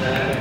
Yeah.